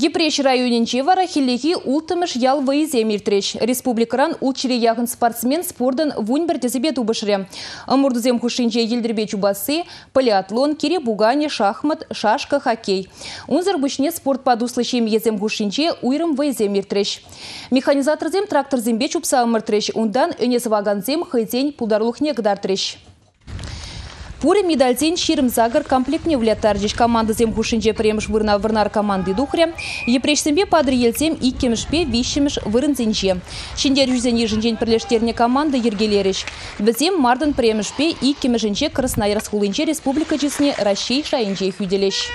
Епреш районенче вара хилеги ултымыш ял вайзе миртреш. Республикаран улчире яғын спортсмен спордан вунбер тезебе тубышыре. Амурдызем хушинче елдербе чубасы, полиатлон, кире бугане, шахмат, шашка, хоккей. Унзар бушне спорт падуслышем езем хушинче уйрым вайзе миртреш. Механизаторзем тракторзембе чупса амыртреш. Ундан өнес ваганзем хайзень пулдарлухне гдартреш. Пуры медальзен ширым загар комплектне влятардыш команда зем хушинче премш вырна вырнар команды духре. Епрешсембе падры елзем и кемшпе вишемш вырынзенче. Шиндер жүзен ежінжен пірлештеріне команда ергелеріш. Бізем мардын премшпе и кемшінче Красноярск хулынче республика жесіне Рашей шайынче хүделеш.